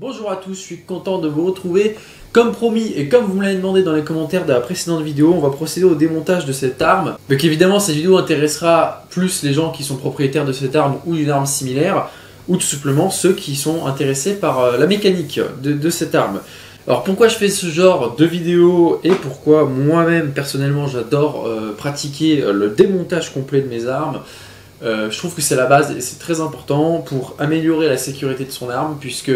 Bonjour à tous, je suis content de vous retrouver. Comme promis et comme vous me l'avez demandé dans les commentaires de la précédente vidéo, on va procéder au démontage de cette arme. Donc évidemment, cette vidéo intéressera plus les gens qui sont propriétaires de cette arme ou d'une arme similaire, ou tout simplement ceux qui sont intéressés par euh, la mécanique de, cette arme. Alors pourquoi je fais ce genre de vidéo et pourquoi moi-même personnellement j'adore euh, pratiquer euh, le démontage complet de mes armes Je trouve que c'est la base et c'est très important pour améliorer la sécurité de son arme puisque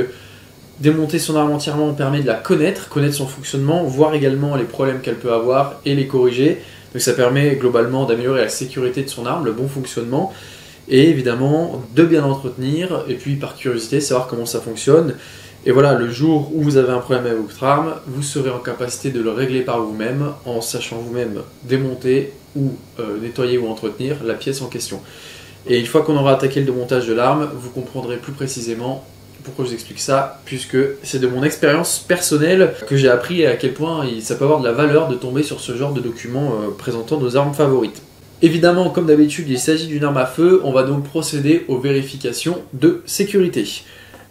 Démonter son arme entièrement permet de la connaître, connaître son fonctionnement, voir également les problèmes qu'elle peut avoir et les corriger. Donc ça permet globalement d'améliorer la sécurité de son arme, le bon fonctionnement, et évidemment de bien l'entretenir, et puis par curiosité savoir comment ça fonctionne. Et voilà, le jour où vous avez un problème avec votre arme, vous serez en capacité de le régler par vous-même en sachant vous-même démonter ou euh, nettoyer ou entretenir la pièce en question. Et une fois qu'on aura attaqué le démontage de l'arme, vous comprendrez plus précisément pourquoi je vous explique ça Puisque c'est de mon expérience personnelle que j'ai appris à quel point ça peut avoir de la valeur de tomber sur ce genre de documents euh, présentant nos armes favorites. Évidemment, comme d'habitude, il s'agit d'une arme à feu, on va donc procéder aux vérifications de sécurité.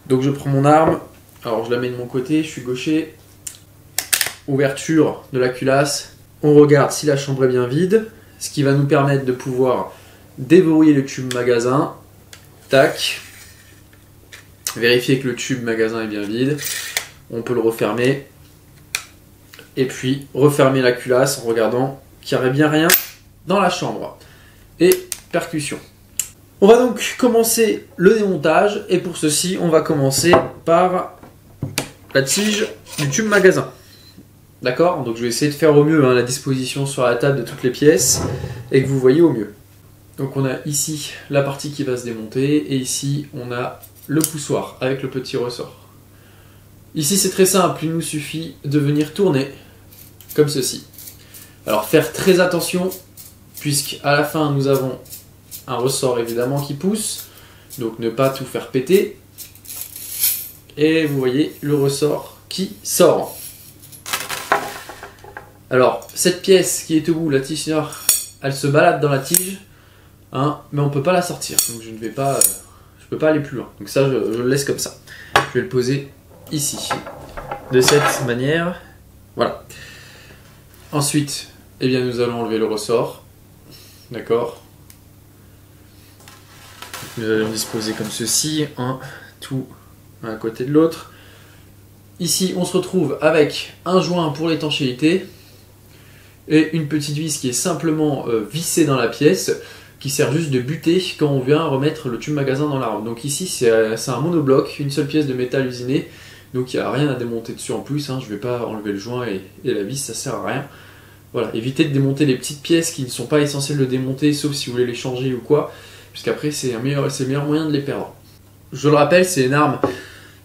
Donc je prends mon arme, alors je la mets de mon côté, je suis gaucher, ouverture de la culasse, on regarde si la chambre est bien vide, ce qui va nous permettre de pouvoir déverrouiller le tube magasin, tac, Vérifier que le tube magasin est bien vide. On peut le refermer. Et puis refermer la culasse en regardant qu'il n'y aurait bien rien dans la chambre. Et percussion. On va donc commencer le démontage et pour ceci on va commencer par la tige du tube magasin. D'accord? Donc je vais essayer de faire au mieux hein, la disposition sur la table de toutes les pièces et que vous voyez au mieux. Donc on a ici la partie qui va se démonter et ici on a le poussoir avec le petit ressort. Ici c'est très simple, il nous suffit de venir tourner comme ceci. Alors faire très attention puisqu'à la fin nous avons un ressort évidemment qui pousse, donc ne pas tout faire péter. Et vous voyez le ressort qui sort. Alors cette pièce qui est au bout, la tige elle se balade dans la tige, hein, mais on ne peut pas la sortir, donc je ne vais pas... Peux pas aller plus loin. Donc ça, je, le laisse comme ça. Je vais le poser ici. De cette manière. Voilà. Ensuite, eh bien, nous allons enlever le ressort. D'accord? Nous allons disposer comme ceci, un tout à côté de l'autre. Ici, on se retrouve avec un joint pour l'étanchéité et une petite vis qui est simplement euh, vissée dans la pièce qui sert juste de buter quand on vient remettre le tube magasin dans l'arme. Donc ici c'est un monobloc, une seule pièce de métal usiné, donc il n'y a rien à démonter dessus en plus, hein. je ne vais pas enlever le joint et, la vis, ça sert à rien. Voilà, évitez de démonter les petites pièces qui ne sont pas essentielles de démonter, sauf si vous voulez les changer ou quoi, puisqu'après c'est meilleur, le meilleur moyen de les perdre. Je le rappelle, c'est une arme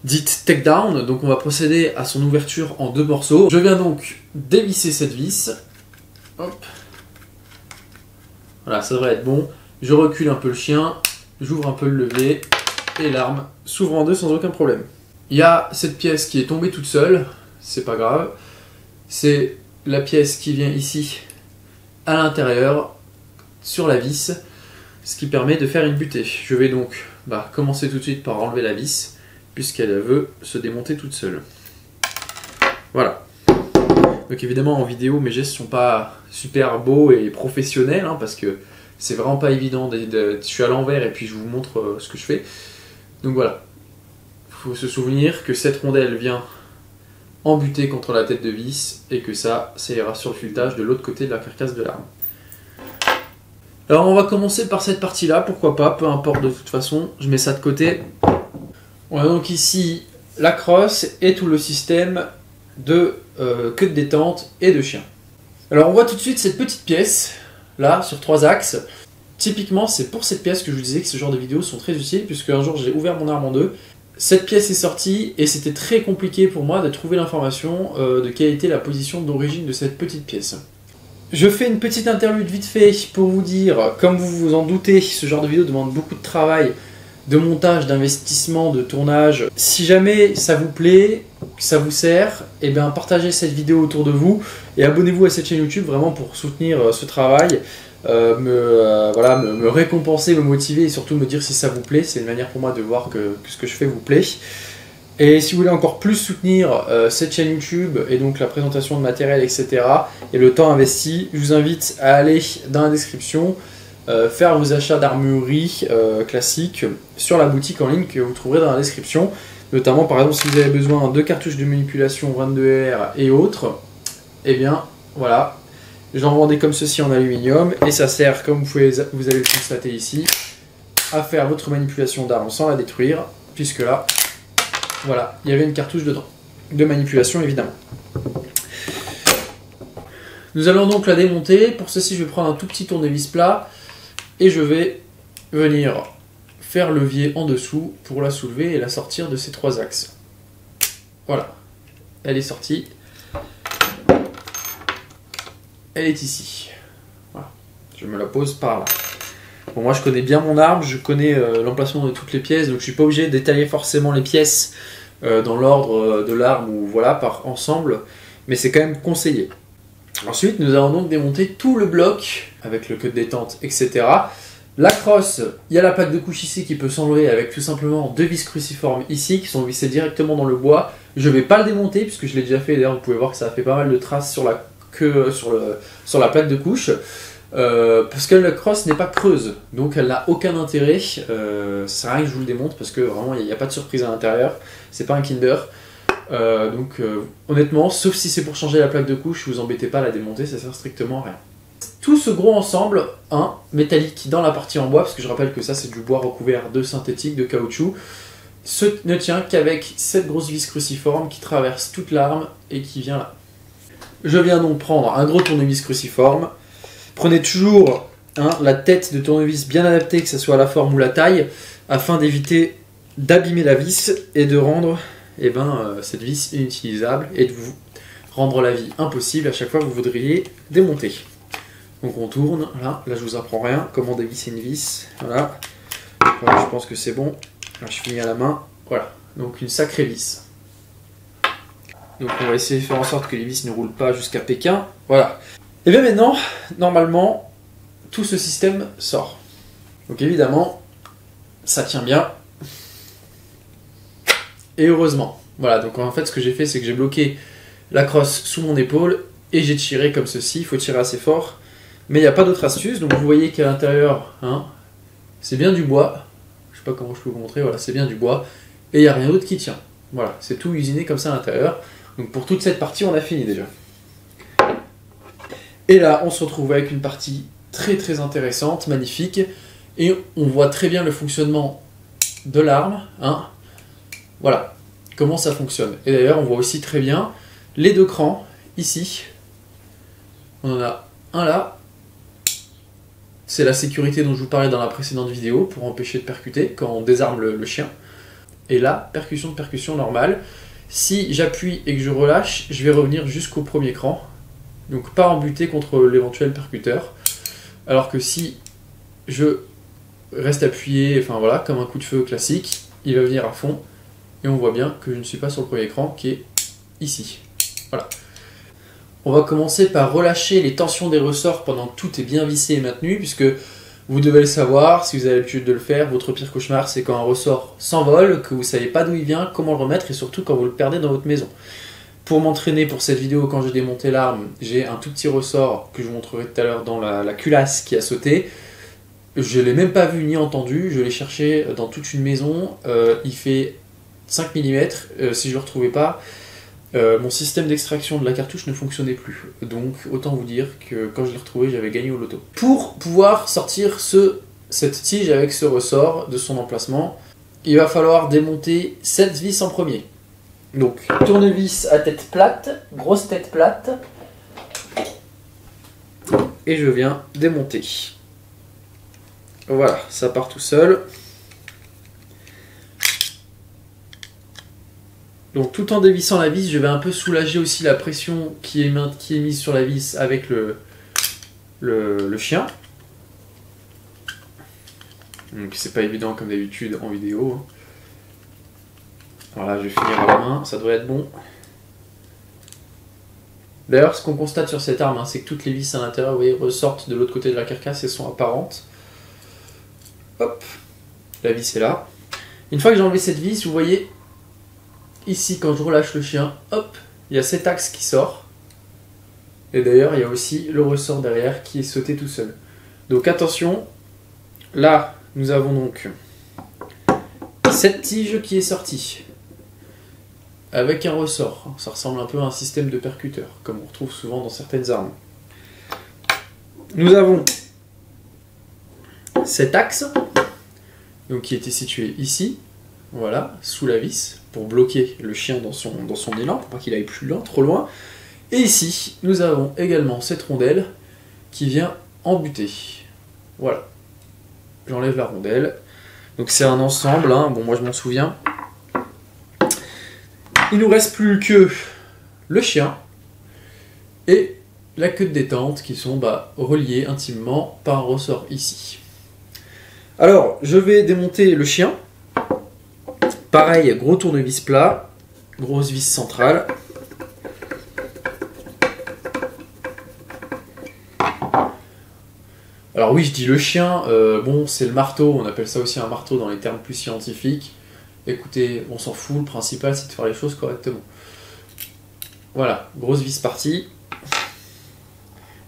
dite takedown, donc on va procéder à son ouverture en deux morceaux. Je viens donc dévisser cette vis, hop, voilà, ça devrait être bon. Je recule un peu le chien, j'ouvre un peu le levier et l'arme s'ouvre en deux sans aucun problème. Il y a cette pièce qui est tombée toute seule, c'est pas grave. C'est la pièce qui vient ici à l'intérieur sur la vis, ce qui permet de faire une butée. Je vais donc bah, commencer tout de suite par enlever la vis, puisqu'elle veut se démonter toute seule. Voilà. Donc évidemment en vidéo mes gestes sont pas super beaux et professionnels hein, parce que c'est vraiment pas évident. je suis à l'envers et puis je vous montre euh, ce que je fais. Donc voilà. Il faut se souvenir que cette rondelle vient embuter contre la tête de vis et que ça, ça ira sur le filetage de l'autre côté de la carcasse de l'arme. Alors on va commencer par cette partie là, pourquoi pas, peu importe de toute façon, je mets ça de côté. On a donc ici la crosse et tout le système de euh, queue de détente et de chien. Alors on voit tout de suite cette petite pièce, là, sur trois axes. Typiquement, c'est pour cette pièce que je vous disais que ce genre de vidéos sont très utiles, puisque un jour j'ai ouvert mon arme en deux. Cette pièce est sortie et c'était très compliqué pour moi de trouver l'information euh, de quelle était la position d'origine de cette petite pièce. Je fais une petite interlude vite fait pour vous dire, comme vous vous en doutez, ce genre de vidéo demande beaucoup de travail de montage, d'investissement, de tournage. Si jamais ça vous plaît, ça vous sert, et eh bien partagez cette vidéo autour de vous et abonnez-vous à cette chaîne YouTube vraiment pour soutenir euh, ce travail, euh, me, euh, voilà, me, récompenser, me motiver et surtout me dire si ça vous plaît. C'est une manière pour moi de voir que, ce que je fais vous plaît. Et si vous voulez encore plus soutenir cette chaîne YouTube et donc la présentation de matériel, etc., et le temps investi, je vous invite à aller dans la description, faire vos achats d'armurerie classiques sur la boutique en ligne que vous trouverez dans la description. Notamment, par exemple, si vous avez besoin de cartouches de manipulation 22R et autres, eh bien, voilà, j'en vendais comme ceci en aluminium et ça sert, comme vous, pouvez, vous allez le constater ici, à faire votre manipulation d'armes sans la détruire, puisque là, voilà, il y avait une cartouche dedans. De manipulation, évidemment. Nous allons donc la démonter. Pour ceci, je vais prendre un tout petit tournevis plat et je vais venir levier en dessous pour la soulever et la sortir de ces trois axes. Voilà, elle est sortie. Elle est ici. Voilà, je me la pose par là. Bon, moi je connais bien mon arbre, je connais euh, l'emplacement de toutes les pièces, donc je suis pas obligé de détailler forcément les pièces euh, dans l'ordre euh, de l'arme ou voilà par ensemble, mais c'est quand même conseillé. Ensuite, nous allons donc démonter tout le bloc avec le queue de détente, etc. La crosse, il y a la plaque de couche ici qui peut s'enlever avec tout simplement deux vis cruciformes ici qui sont vissées directement dans le bois. Je ne vais pas le démonter puisque je l'ai déjà fait. D'ailleurs, vous pouvez voir que ça a fait pas mal de traces sur la queue, sur, la plaque de couche. Euh, parce que la crosse n'est pas creuse, donc elle n'a aucun intérêt. Euh, ça rien que je vous le démonte parce que vraiment il n'y a, pas de surprise à l'intérieur. C'est pas un Kinder. Euh, donc honnêtement, sauf si c'est pour changer la plaque de couche, vous embêtez pas à la démonter, ça sert strictement à rien. Tout ce gros ensemble, un métallique dans la partie en bois, parce que je rappelle que ça c'est du bois recouvert de synthétique, de caoutchouc, ce ne tient qu'avec cette grosse vis cruciforme qui traverse toute l'arme et qui vient là. Je viens donc prendre un gros tournevis cruciforme, Prenez toujours hein, la tête de tournevis bien adaptée, que ce soit la forme ou la taille, afin d'éviter d'abîmer la vis et de rendre eh ben, euh, cette vis inutilisable et de vous rendre la vie impossible à chaque fois que vous voudriez démonter. Donc on tourne, là, là je vous apprends rien, comment dévisser une vis, voilà. je pense que c'est bon, là je finis à la main, voilà, donc une sacrée vis. Donc on va essayer de faire en sorte que les vis ne roulent pas jusqu'à Pékin, voilà. Et bien maintenant, normalement, tout ce système sort. Donc évidemment, ça tient bien. Et heureusement. Voilà, donc en fait ce que j'ai fait c'est que j'ai bloqué la crosse sous mon épaule et j'ai tiré comme ceci, il faut tirer assez fort. Mais il n'y a pas d'autre astuce, donc vous voyez qu'à l'intérieur, hein, c'est bien du bois. Je sais pas comment je peux vous montrer, voilà, c'est bien du bois. Et il n'y a rien d'autre qui tient. Voilà, c'est tout usiné comme ça à l'intérieur. Donc pour toute cette partie, on a fini déjà. Et là, on se retrouve avec une partie très très intéressante, magnifique, et on voit très bien le fonctionnement de l'arme. Hein. Voilà, comment ça fonctionne. Et d'ailleurs, on voit aussi très bien les deux crans, ici. On en a un là. C'est la sécurité dont je vous parlais dans la précédente vidéo, pour empêcher de percuter quand on désarme le, chien. Et là, percussion de percussion normale. Si j'appuie et que je relâche, je vais revenir jusqu'au premier cran, donc pas embuté contre l'éventuel percuteur. Alors que si je reste appuyé, enfin voilà, comme un coup de feu classique, il va venir à fond. Et on voit bien que je ne suis pas sur le premier écran qui est ici. Voilà. On va commencer par relâcher les tensions des ressorts pendant que tout est bien vissé et maintenu, puisque vous devez le savoir, si vous avez l'habitude de le faire, votre pire cauchemar c'est quand un ressort s'envole, que vous ne savez pas d'où il vient, comment le remettre, et surtout quand vous le perdez dans votre maison. Pour m'entraîner pour cette vidéo, quand j'ai démonté l'arme, j'ai un tout petit ressort que je vous montrerai tout à l'heure dans la, culasse qui a sauté. Je l'ai même pas vu ni entendu, je l'ai cherché dans toute une maison. Euh, il fait 5 mm, euh, si je ne le retrouvais pas. Euh, mon système d'extraction de la cartouche ne fonctionnait plus. Donc autant vous dire que quand je l'ai retrouvé, j'avais gagné au loto. Pour pouvoir sortir ce, cette tige avec ce ressort de son emplacement, il va falloir démonter cette vis en premier. Donc, tournevis à tête plate, grosse tête plate. Et je viens démonter. Voilà, ça part tout seul. Donc tout en dévissant la vis, je vais un peu soulager aussi la pression qui est, mise sur la vis avec le, le, chien. Donc c'est pas évident comme d'habitude en vidéo. Hein. Voilà, je vais finir à la main, ça devrait être bon. D'ailleurs, ce qu'on constate sur cette arme, hein, c'est que toutes les vis à l'intérieur vous voyez, ressortent de l'autre côté de la carcasse et sont apparentes. Hop, la vis est là. Une fois que j'ai enlevé cette vis, vous voyez, ici, quand je relâche le chien, hop, il y a cet axe qui sort. Et d'ailleurs, il y a aussi le ressort derrière qui est sauté tout seul. Donc attention, là, nous avons donc cette tige qui est sortie avec un ressort. Ça ressemble un peu à un système de percuteur, comme on retrouve souvent dans certaines armes. Nous avons cet axe, qui était situé ici, voilà, sous la vis, pour bloquer le chien dans son, dans son élan, pour pas qu'il aille plus loin, trop loin. Et ici, nous avons également cette rondelle qui vient en buter. Voilà. J'enlève la rondelle. Donc c'est un ensemble, hein. bon moi je m'en souviens. Il nous reste plus que le chien et la queue de détente qui sont bah, reliés intimement par un ressort ici. Alors, je vais démonter le chien. Pareil, gros tournevis plat, grosse vis centrale. Alors oui, je dis le chien, euh, bon, c'est le marteau, on appelle ça aussi un marteau dans les termes plus scientifiques. Écoutez, on s'en fout, le principal c'est de faire les choses correctement. Voilà, grosse vis partie.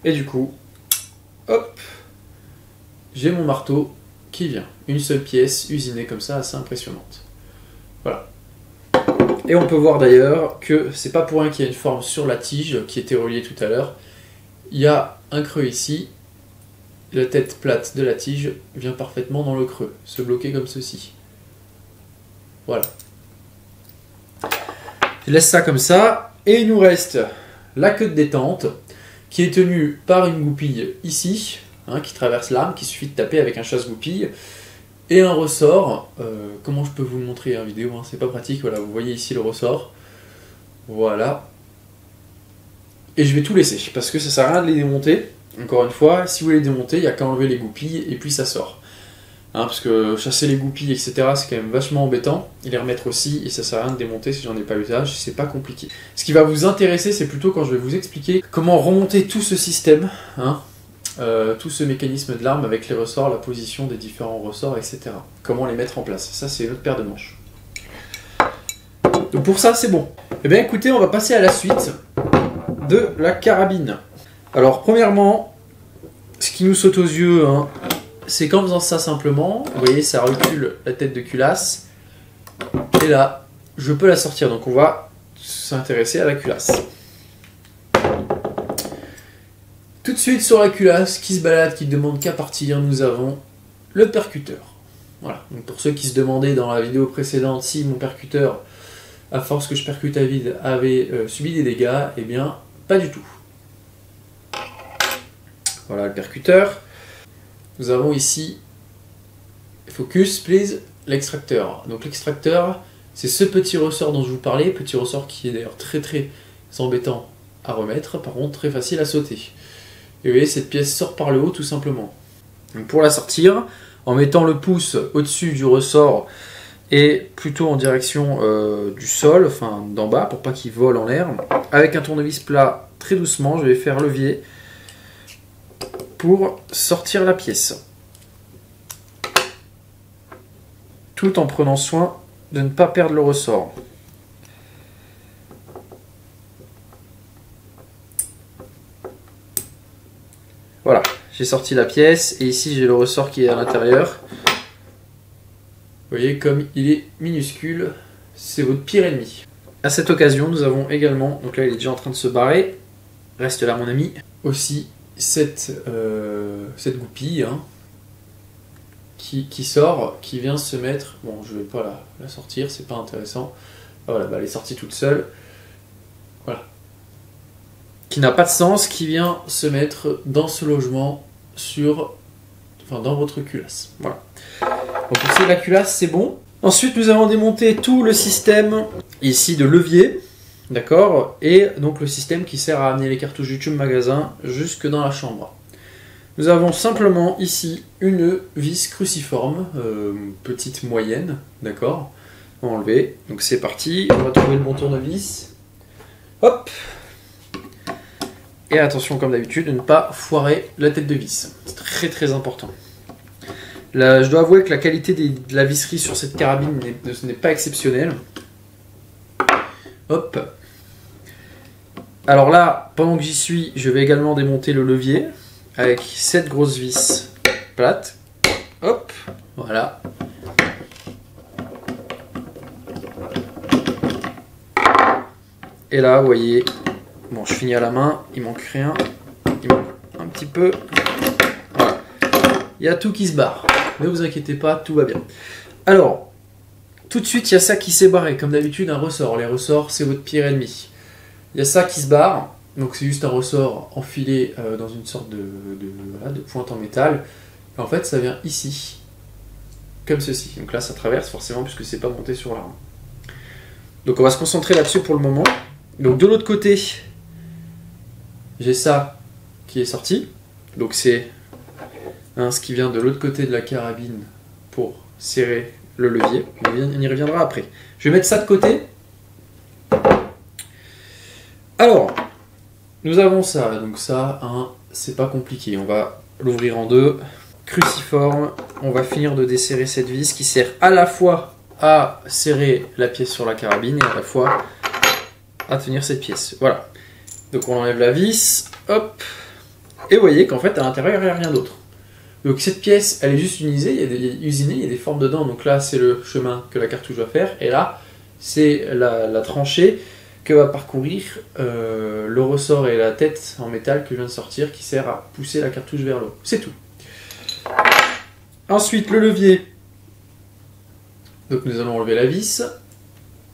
Et du coup, hop, j'ai mon marteau qui vient. Une seule pièce usinée comme ça, assez impressionnante. Et on peut voir d'ailleurs que c'est pas pour rien qu'il y a une forme sur la tige qui était reliée tout à l'heure. Il y a un creux ici. La tête plate de la tige vient parfaitement dans le creux, se bloquer comme ceci. Voilà. Je laisse ça comme ça. Et il nous reste la queue de détente qui est tenue par une goupille ici, hein, qui traverse l'arme, qui suffit de taper avec un chasse-goupille, et un ressort. Euh, comment je peux vous le montrer en vidéo hein, C'est pas pratique. Voilà, vous voyez ici le ressort. Voilà. Et je vais tout laisser parce que ça sert à rien de les démonter. Encore une fois, si vous les démontez, il n'y a qu'à enlever les goupilles et puis ça sort. Hein, parce que chasser les goupilles, etc., c'est quand même vachement embêtant. Et les remettre aussi, et ça sert à rien de démonter si j'en ai pas l'usage, c'est pas compliqué. Ce qui va vous intéresser, c'est plutôt quand je vais vous expliquer comment remonter tout ce système, hein, euh, tout ce mécanisme de l'arme avec les ressorts, la position des différents ressorts, etc. Comment les mettre en place. Ça, c'est une autre paire de manches. Donc pour ça, c'est bon. Eh bien écoutez, on va passer à la suite de la carabine. Alors premièrement, ce qui nous saute aux yeux, hein, c'est qu'en faisant ça simplement, vous voyez, ça recule la tête de culasse. Et là, je peux la sortir. Donc on va s'intéresser à la culasse. Tout de suite sur la culasse qui se balade, qui demande qu'à partir, nous avons le percuteur. Voilà. Pour ceux qui se demandaient dans la vidéo précédente si mon percuteur, à force que je percute à vide, avait euh, subi des dégâts, eh bien, pas du tout. Voilà le percuteur. Nous avons ici, focus please, l'extracteur. Donc l'extracteur, c'est ce petit ressort dont je vous parlais, petit ressort qui est d'ailleurs très très embêtant à remettre, par contre très facile à sauter. Et vous voyez, cette pièce sort par le haut tout simplement. Pour la sortir, en mettant le pouce au-dessus du ressort et plutôt en direction euh, du sol, enfin d'en bas, pour pas qu'il vole en l'air, avec un tournevis plat très doucement, je vais faire levier pour sortir la pièce. Tout en prenant soin de ne pas perdre le ressort. Voilà, j'ai sorti la pièce et ici j'ai le ressort qui est à l'intérieur. Vous voyez comme il est minuscule, c'est votre pire ennemi. À cette occasion, nous avons également, donc là il est déjà en train de se barrer, reste là mon ami, aussi cette, euh, cette goupille hein, qui, sort, qui vient se mettre. Bon, je vais pas la, sortir, c'est pas intéressant. Voilà, bah, elle est sortie toute seule. Qui n'a pas de sens, qui vient se mettre dans ce logement sur. Enfin, dans votre culasse. Voilà. Donc, pour la culasse, c'est bon. Ensuite, nous avons démonté tout le système ici de levier. D'accord? Et donc le système qui sert à amener les cartouches du tube magasin jusque dans la chambre. Nous avons simplement ici une vis cruciforme, euh, petite moyenne, d'accord? Enlever. Donc c'est parti, on va trouver le bon tournevis. Hop Et attention comme d'habitude de ne pas foirer la tête de vis. C'est très très important. Je dois avouer que la qualité de la visserie sur cette carabine n'est pas exceptionnelle. Hop. Alors là, pendant que j'y suis, je vais également démonter le levier avec cette grosse vis plate. Hop, voilà. Et là, vous voyez, bon, je finis à la main, il manque rien. Il manque un petit peu. Voilà. Il y a tout qui se barre. Mais vous inquiétez pas, tout va bien. Alors, tout de suite, il y a ça qui s'est barré. Comme d'habitude, un ressort. Les ressorts, c'est votre pire ennemi. Il y a ça qui se barre. Donc c'est juste un ressort enfilé euh, dans une sorte de, pointe en métal. Et en fait, ça vient ici, comme ceci. Donc là, ça traverse forcément puisque c'est pas monté sur l'arme. Donc on va se concentrer là-dessus pour le moment. Donc de l'autre côté, j'ai ça qui est sorti. Donc c'est ce qui vient de l'autre côté de la carabine pour serrer le levier. On y reviendra après. Je vais mettre ça de côté. Alors, nous avons ça. Donc ça, c'est pas compliqué. On va l'ouvrir en deux. Cruciforme. On va finir de desserrer cette vis qui sert à la fois à serrer la pièce sur la carabine et à la fois à tenir cette pièce. Voilà. Donc on enlève la vis. Hop. Et vous voyez qu'en fait, à l'intérieur, il n'y a rien d'autre. Donc cette pièce, elle est juste unisée, il y a des, usinée, il y a des formes dedans. Donc là, c'est le chemin que la cartouche va faire. Et là, c'est la, tranchée que va parcourir euh, le ressort et la tête en métal que je viens de sortir qui sert à pousser la cartouche vers l'eau. C'est tout. Ensuite, le levier. Donc nous allons enlever la vis.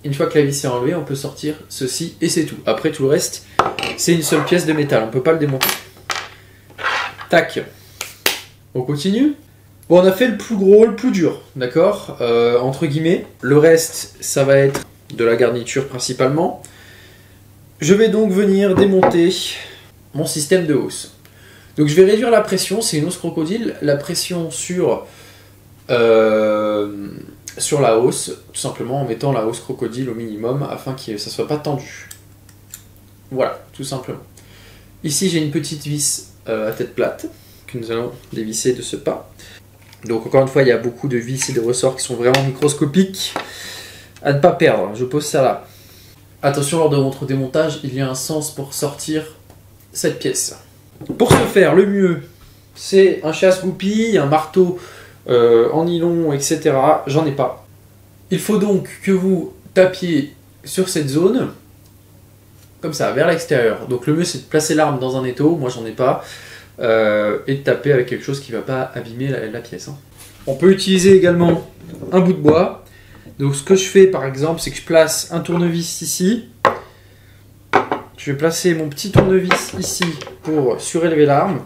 Une fois que la vis est enlevée, on peut sortir ceci et c'est tout. Après, tout le reste, c'est une seule pièce de métal. On ne peut pas le démonter. Tac. On continue Bon, on a fait le plus gros, le plus dur, d'accord euh, Entre guillemets. Le reste, ça va être de la garniture principalement. Je vais donc venir démonter mon système de hausse. Donc je vais réduire la pression, c'est une hausse crocodile, la pression sur, euh, sur la hausse, tout simplement en mettant la hausse crocodile au minimum afin que ça ne soit pas tendu. Voilà, tout simplement. Ici j'ai une petite vis euh, à tête plate nous allons dévisser de ce pas. Donc encore une fois, il y a beaucoup de vis et de ressorts qui sont vraiment microscopiques. À ne pas perdre, je pose ça là. Attention, lors de votre démontage, il y a un sens pour sortir cette pièce. Pour ce faire, le mieux, c'est un chasse-goupille, un marteau euh, en nylon, etc. J'en ai pas. Il faut donc que vous tapiez sur cette zone, comme ça, vers l'extérieur. Donc le mieux, c'est de placer l'arme dans un étau. Moi, j'en ai pas. Euh, et de taper avec quelque chose qui va pas abîmer la, pièce. Hein. On peut utiliser également un bout de bois. Donc ce que je fais par exemple, c'est que je place un tournevis ici. Je vais placer mon petit tournevis ici pour surélever l'arme.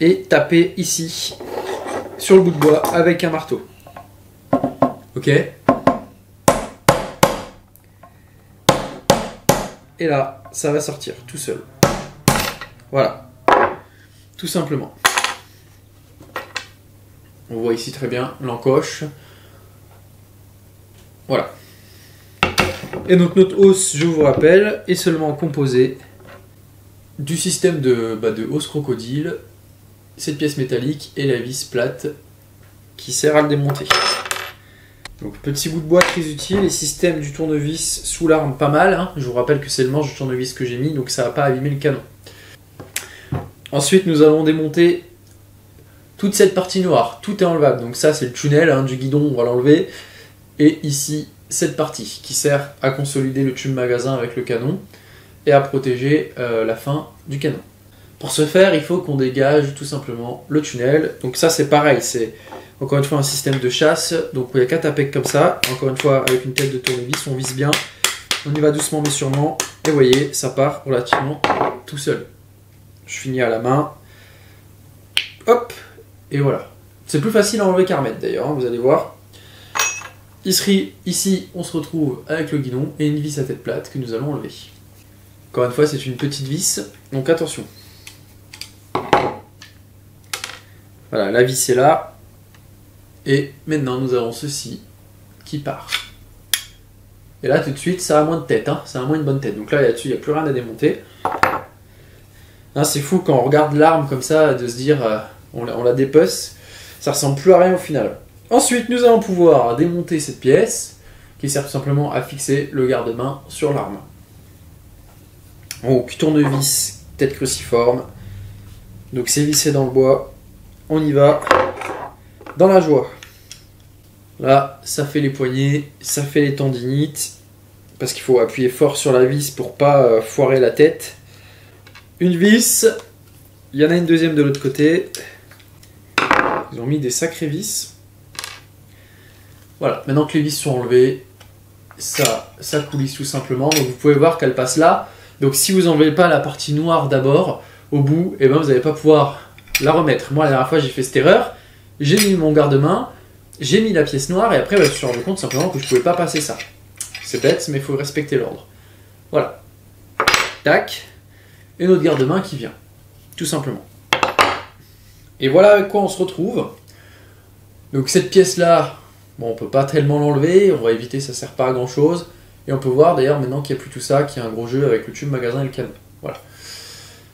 Et taper ici sur le bout de bois avec un marteau. Ok? Et là, ça va sortir tout seul. Voilà. Tout simplement. On voit ici très bien l'encoche. Voilà. Et donc notre hausse, je vous rappelle, est seulement composée du système de, bah, de hausse crocodile, cette pièce métallique et la vis plate qui sert à le démonter. Donc petit bout de bois très utile, les systèmes du tournevis sous l'arme pas mal. Hein. Je vous rappelle que c'est le manche du tournevis que j'ai mis, donc ça va pas abîmer le canon. Ensuite, nous allons démonter toute cette partie noire. Tout est enlevable. Donc ça, c'est le tunnel hein, du guidon, on va l'enlever. Et ici, cette partie qui sert à consolider le tube magasin avec le canon et à protéger euh, la fin du canon. Pour ce faire, il faut qu'on dégage tout simplement le tunnel. Donc ça, c'est pareil, c'est encore une fois un système de chasse. Donc il n'y a qu'à taper comme ça. Encore une fois, avec une tête de tournevis, on vise bien. On y va doucement mais sûrement. Et vous voyez, ça part relativement tout seul. Je finis à la main. Hop, et voilà. C'est plus facile à enlever qu'à remettre d'ailleurs, hein, vous allez voir. Ici, ici, on se retrouve avec le guidon et une vis à tête plate que nous allons enlever. Encore une fois, c'est une petite vis, donc attention. Voilà, la vis est là. Et maintenant, nous avons ceci qui part. Et là, tout de suite, ça a moins de tête, hein. ça a moins une bonne tête. Donc là, là-dessus, il n'y a plus rien à démonter. Hein, c'est fou quand on regarde l'arme comme ça, de se dire euh, on, la, dépece, ça ressemble plus à rien au final. Ensuite, nous allons pouvoir démonter cette pièce. qui sert tout simplement à fixer le garde-main sur l'arme. Donc tournevis, tête cruciforme. Donc c'est vissé dans le bois. On y va. Dans la joie. Là, ça fait les poignets, ça fait les tendinites. Parce qu'il faut appuyer fort sur la vis pour pas euh, foirer la tête. Une vis. Il y en a une deuxième de l'autre côté. Ils ont mis des sacrés vis. Voilà, maintenant que les vis sont enlevées, ça, ça coulisse tout simplement. Vous pouvez voir qu'elle passe là. Donc si vous n'enlevez pas la partie noire d'abord, au bout, eh ben, vous n'allez pas pouvoir la remettre. Moi la dernière fois j'ai fait cette erreur, j'ai mis mon garde-main, j'ai mis la pièce noire, et après bah, je me suis rendu compte simplement que je ne pouvais pas passer ça. C'est bête, mais il faut respecter l'ordre. Voilà. Tac. Et notre garde-main qui vient. Tout simplement. Et voilà avec quoi on se retrouve. Donc cette pièce-là, bon, on peut pas tellement l'enlever, on va éviter, ça sert pas à grand chose. Et on peut voir d'ailleurs maintenant qu'il n'y a plus tout ça, qu'il y a un gros jeu avec le tube, magasin et le canon. Voilà.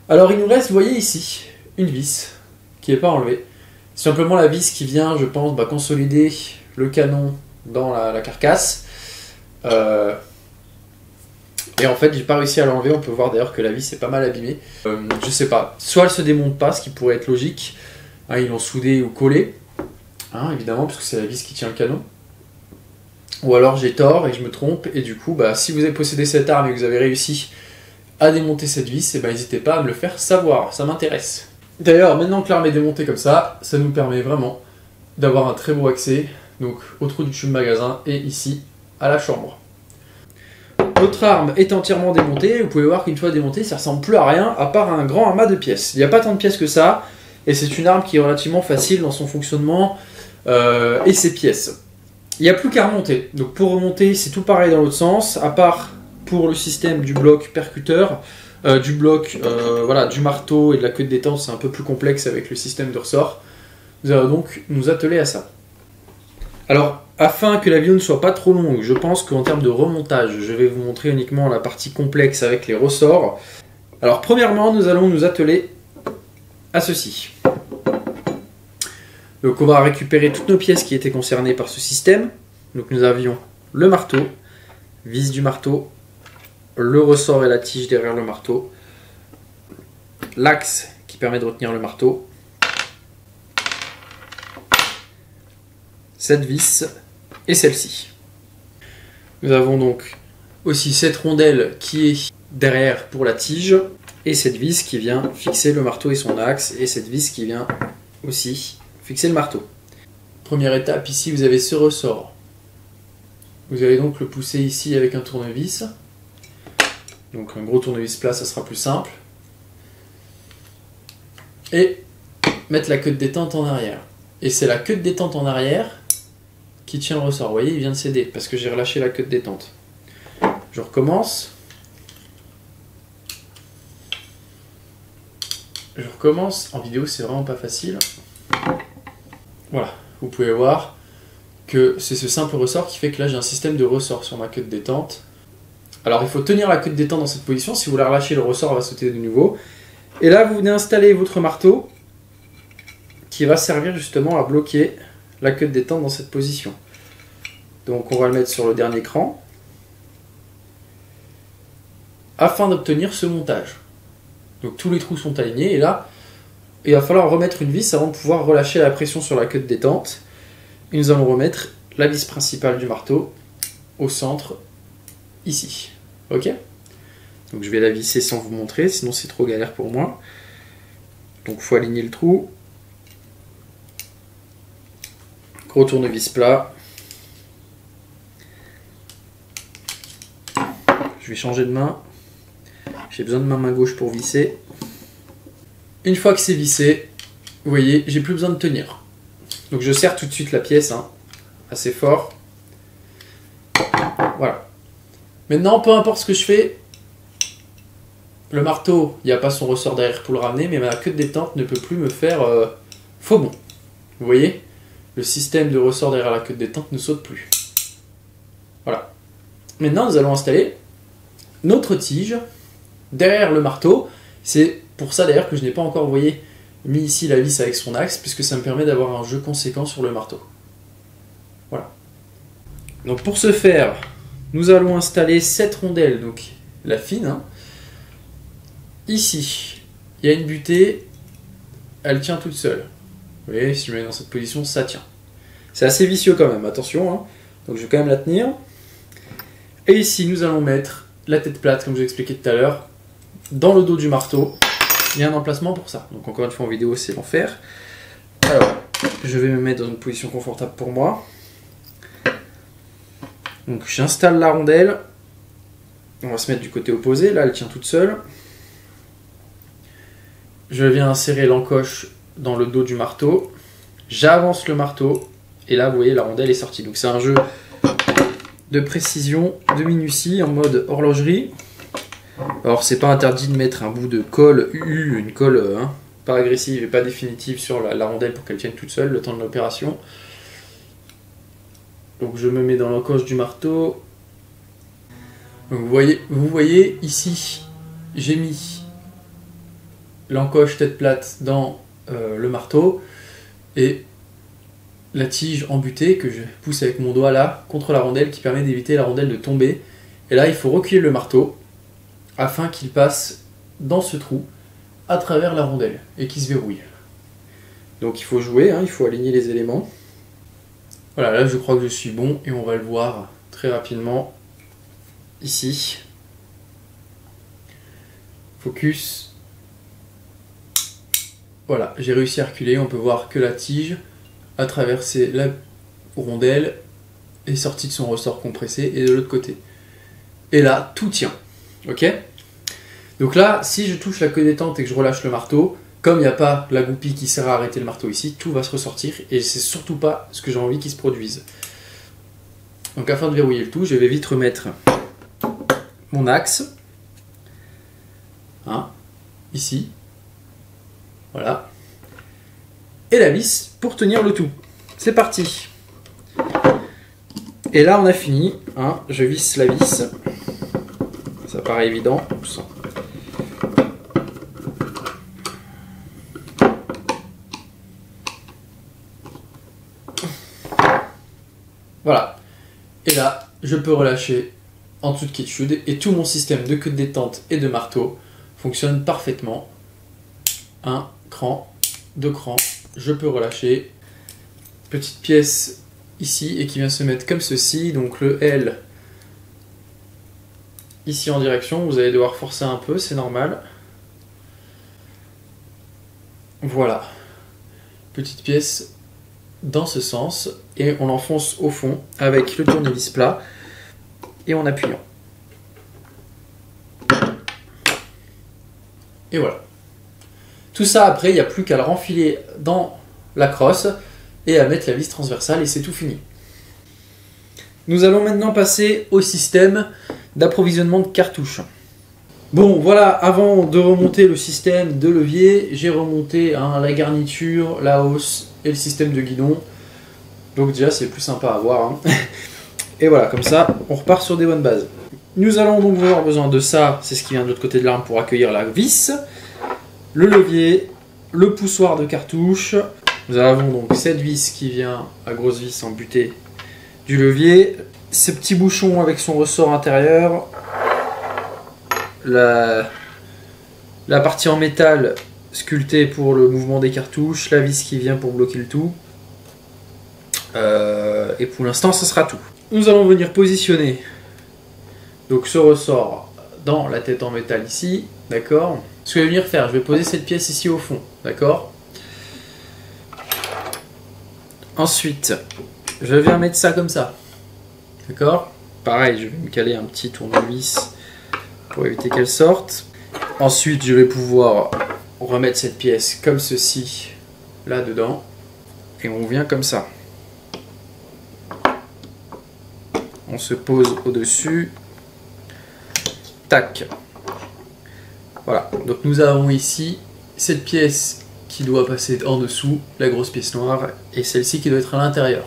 Alors il nous reste, vous voyez ici, une vis qui n'est pas enlevée. Simplement la vis qui vient, je pense, bah, consolider le canon dans la, carcasse. Euh, et en fait, j'ai pas réussi à l'enlever. On peut voir d'ailleurs que la vis est pas mal abîmée. Euh, je sais pas. Soit elle se démonte pas, ce qui pourrait être logique. Hein, ils l'ont soudé ou collé. Hein, évidemment, parce que c'est la vis qui tient le canon. Ou alors j'ai tort et je me trompe, et du coup, bah, si vous avez possédé cette arme et que vous avez réussi à démonter cette vis, eh ben, n'hésitez pas à me le faire savoir, ça m'intéresse. D'ailleurs, maintenant que l'arme est démontée comme ça, ça nous permet vraiment d'avoir un très beau accès donc au trou du tube magasin et ici à la chambre. Notre arme est entièrement démontée, vous pouvez voir qu'une fois démontée, ça ressemble plus à rien à part un grand amas de pièces. Il n'y a pas tant de pièces que ça, et c'est une arme qui est relativement facile dans son fonctionnement euh, et ses pièces. Il n'y a plus qu'à remonter. Donc pour remonter, c'est tout pareil dans l'autre sens, à part pour le système du bloc percuteur, euh, du bloc euh, voilà, du marteau et de la queue de détente, c'est un peu plus complexe avec le système de ressort. Nous allons donc nous atteler à ça. Alors, afin que la vidéo ne soit pas trop longue, je pense qu'en termes de remontage, je vais vous montrer uniquement la partie complexe avec les ressorts. Alors, premièrement, nous allons nous atteler à ceci. Donc on va récupérer toutes nos pièces qui étaient concernées par ce système. Donc nous avions le marteau, vis du marteau, le ressort et la tige derrière le marteau, l'axe qui permet de retenir le marteau, cette vis et celle-ci. Nous avons donc aussi cette rondelle qui est derrière pour la tige et cette vis qui vient fixer le marteau et son axe et cette vis qui vient aussi fixer le marteau. Première étape, ici vous avez ce ressort. Vous allez donc le pousser ici avec un tournevis. Donc un gros tournevis plat, ça sera plus simple. Et mettre la queue de détente en arrière. Et c'est la queue de détente en arrière qui tient le ressort. Vous voyez, il vient de céder parce que j'ai relâché la queue de détente. Je recommence. Je recommence. En vidéo, c'est vraiment pas facile. Voilà, vous pouvez voir que c'est ce simple ressort qui fait que là j'ai un système de ressort sur ma queue de détente. Alors il faut tenir la queue de détente dans cette position, si vous la relâchez le ressort va sauter de nouveau. Et là vous venez installer votre marteau qui va servir justement à bloquer la queue de détente dans cette position. Donc on va le mettre sur le dernier cran afin d'obtenir ce montage. Donc tous les trous sont alignés et là il va falloir remettre une vis avant de pouvoir relâcher la pression sur la queue de détente. Et nous allons remettre la vis principale du marteau au centre, ici. Ok Donc je vais la visser sans vous montrer, sinon c'est trop galère pour moi. Donc il faut aligner le trou. Gros tournevis plat. Je vais changer de main. J'ai besoin de ma main gauche pour visser. Une fois que c'est vissé, vous voyez, j'ai plus besoin de tenir. Donc je serre tout de suite la pièce, hein, assez fort. Voilà. Maintenant, peu importe ce que je fais, le marteau, il n'y a pas son ressort derrière pour le ramener, mais ma queue de détente ne peut plus me faire euh, faux bon. Vous voyez? Le système de ressort derrière la queue de détente ne saute plus. Voilà. Maintenant, nous allons installer notre tige derrière le marteau. C'est pour ça d'ailleurs que je n'ai pas encore, voyez, mis ici la vis avec son axe, puisque ça me permet d'avoir un jeu conséquent sur le marteau. Voilà. Donc pour ce faire, nous allons installer cette rondelle, donc la fine. hein. Ici, il y a une butée, elle tient toute seule. Vous voyez, si je me mets dans cette position, ça tient. C'est assez vicieux quand même, attention. hein. Donc je vais quand même la tenir. Et ici, nous allons mettre la tête plate, comme je vous expliqué tout à l'heure, dans le dos du marteau. Il y a un emplacement pour ça. Donc encore une fois en vidéo, c'est l'enfer. Alors, je vais me mettre dans une position confortable pour moi. Donc j'installe la rondelle. On va se mettre du côté opposé. Là, elle tient toute seule. Je viens insérer l'encoche dans le dos du marteau. J'avance le marteau. Et là, vous voyez, la rondelle est sortie. Donc c'est un jeu de précision, de minutie en mode horlogerie. Alors c'est pas interdit de mettre un bout de colle une colle euh, hein, pas agressive et pas définitive sur la rondelle pour qu'elle tienne toute seule le temps de l'opération. Donc je me mets dans l'encoche du marteau. Donc, vous, voyez, vous voyez ici, j'ai mis l'encoche tête plate dans euh, le marteau et la tige embutée que je pousse avec mon doigt là contre la rondelle qui permet d'éviter la rondelle de tomber. Et là, il faut reculer le marteau afin qu'il passe dans ce trou à travers la rondelle et qu'il se verrouille. Donc il faut jouer, hein, il faut aligner les éléments. Voilà, là je crois que je suis bon et on va le voir très rapidement ici. Focus. Voilà, j'ai réussi à reculer, on peut voir que la tige a traversé la rondelle, est sortie de son ressort compressé et de l'autre côté. Et là, tout tient. Ok? Donc là, si je touche la queue détente et que je relâche le marteau, comme il n'y a pas la goupille qui sert à arrêter le marteau ici, tout va se ressortir et c'est surtout pas ce que j'ai envie qu'il se produise. Donc afin de verrouiller le tout, je vais vite remettre mon axe. Hein, ici. Voilà. Et la vis pour tenir le tout. C'est parti. Et là on a fini. Hein, je visse la vis. Ça paraît évident. Voilà. Et là, je peux relâcher en dessous de quiétude et tout mon système de queue de détente et de marteau fonctionne parfaitement. Un cran, deux crans, je peux relâcher. Petite pièce ici et qui vient se mettre comme ceci. Donc le L ici en direction, vous allez devoir forcer un peu, c'est normal. Voilà. Petite pièce dans ce sens et on l'enfonce au fond avec le tournevis plat et en appuyant. Et voilà. Tout ça après, il n'y a plus qu'à le renfiler dans la crosse et à mettre la vis transversale et c'est tout fini. Nous allons maintenant passer au système d'approvisionnement de cartouches. Bon, voilà, avant de remonter le système de levier, j'ai remonté hein, la garniture, la hausse et le système de guidon. Donc déjà, c'est plus sympa à voir. hein. Et voilà, comme ça, on repart sur des bonnes bases. Nous allons donc avoir besoin de ça, c'est ce qui vient de l'autre côté de l'arme pour accueillir la vis, le levier, le poussoir de cartouche. Nous avons donc cette vis qui vient à grosse vis embutée du levier, ce petit bouchon avec son ressort intérieur, la, la partie en métal sculptée pour le mouvement des cartouches, la vis qui vient pour bloquer le tout. Euh, et pour l'instant, ce sera tout. Nous allons venir positionner donc ce ressort dans la tête en métal ici, d'accord? Ce que je vais venir faire, je vais poser cette pièce ici au fond, d'accord? Ensuite, je viens mettre ça comme ça, d'accord? Pareil, je vais me caler un petit tournevis pour éviter qu'elle sorte. Ensuite, je vais pouvoir remettre cette pièce comme ceci là-dedans. Et on vient comme ça. On se pose au-dessus. Tac. Voilà. Donc nous avons ici cette pièce qui doit passer en dessous, la grosse pièce noire, et celle-ci qui doit être à l'intérieur.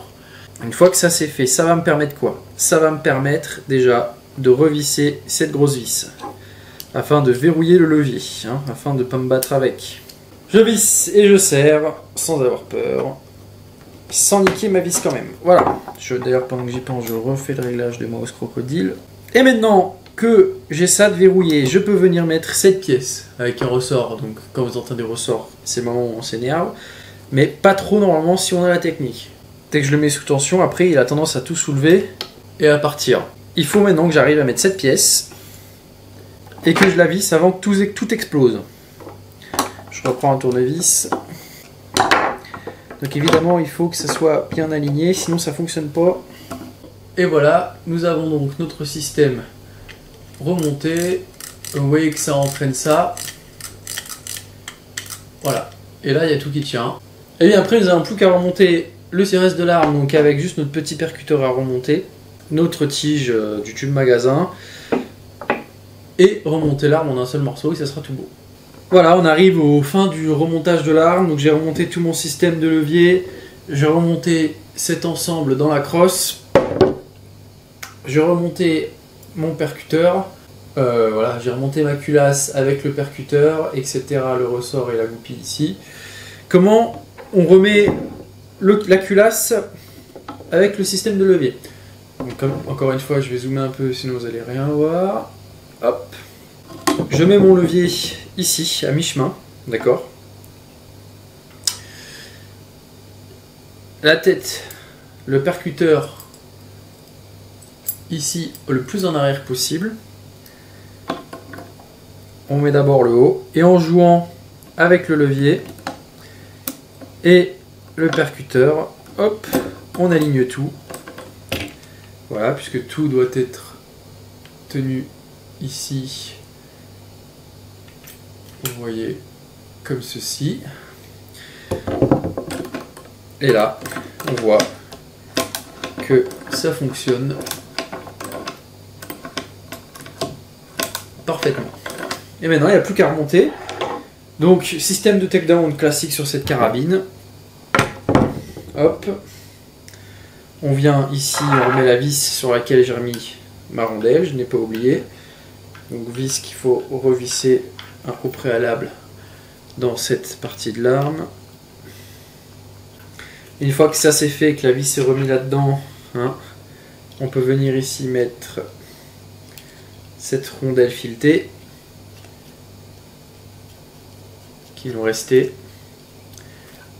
Une fois que ça c'est fait, ça va me permettre quoi? Ça va me permettre déjà de revisser cette grosse vis afin de verrouiller le levier, hein, afin de ne pas me battre avec. Je visse et je serre sans avoir peur. Sans niquer ma vis quand même. Voilà. D'ailleurs, pendant que j'y pense, je refais le réglage de mouse crocodile. Et maintenant que j'ai ça de verrouillé, je peux venir mettre cette pièce avec un ressort. Donc, quand vous entendez ressort, c'est le moment où on s'énerve. Mais pas trop normalement si on a la technique. Dès que je le mets sous tension, après, il a tendance à tout soulever et à partir. Il faut maintenant que j'arrive à mettre cette pièce et que je la visse avant que tout, tout explose. Je reprends un tournevis. Donc évidemment, il faut que ça soit bien aligné, sinon ça fonctionne pas. Et voilà, nous avons donc notre système remonté. Vous voyez que ça entraîne ça. Voilà. Et là, il y a tout qui tient. Et bien après, nous n'avons plus qu'à remonter le reste de l'arme, donc avec juste notre petit percuteur à remonter, notre tige euh, du tube magasin, et remonter l'arme en un seul morceau et ça sera tout beau. Voilà, on arrive au fin du remontage de l'arme. Donc j'ai remonté tout mon système de levier. J'ai remonté cet ensemble dans la crosse. J'ai remonté mon percuteur. Euh, voilà, j'ai remonté ma culasse avec le percuteur, etc. Le ressort et la goupille ici. Comment on remet la culasse avec le système de levier? Encore une fois, je vais zoomer un peu, sinon vous allez rien voir. Hop. Je mets mon levier ici, à mi-chemin, d'accord? La tête, le percuteur ici le plus en arrière possible. On met d'abord le haut et en jouant avec le levier et le percuteur, hop, on aligne tout. Voilà, puisque tout doit être tenu ici vous voyez comme ceci. Et là, on voit que ça fonctionne parfaitement. Et maintenant, il n'y a plus qu'à remonter. Donc, système de takedown classique sur cette carabine. Hop. On vient ici, on remet la vis sur laquelle j'ai remis ma rondelle, je n'ai pas oublié. Donc vis qu'il faut revisser au préalable dans cette partie de l'arme. Une fois que ça c'est fait, que la vis est remis là-dedans, hein, on peut venir ici mettre cette rondelle filetée qui nous restait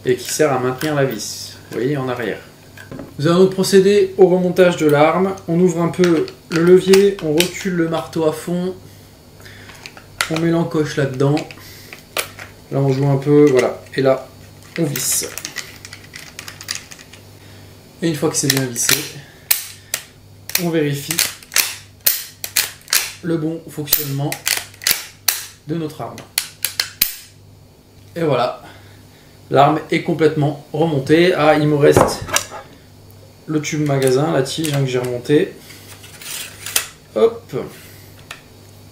et qui sert à maintenir la vis. Vous voyez en arrière. Nous allons donc procéder au remontage de l'arme. On ouvre un peu le levier, on recule le marteau à fond on met l'encoche là-dedans. Là, on joue un peu, voilà. Et là, on visse. Et une fois que c'est bien vissé, on vérifie le bon fonctionnement de notre arme. Et voilà, l'arme est complètement remontée. Ah, il me reste le tube magasin, la tige hein, que j'ai remonté. Hop.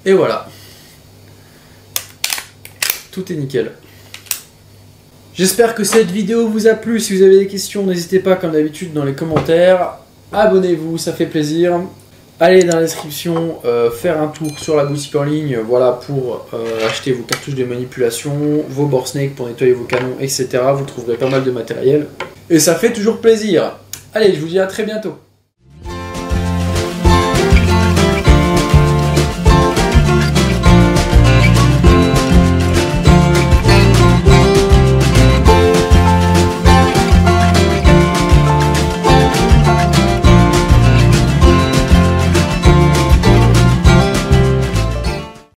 Et voilà tout est nickel. J'espère que cette vidéo vous a plu. Si vous avez des questions, n'hésitez pas comme d'habitude dans les commentaires. Abonnez-vous, ça fait plaisir. Allez dans la description, euh, faire un tour sur la boutique en ligne, voilà, pour euh, acheter vos cartouches de manipulation, vos bords snake pour nettoyer vos canons, etc. Vous trouverez pas mal de matériel. Et ça fait toujours plaisir. Allez, je vous dis à très bientôt.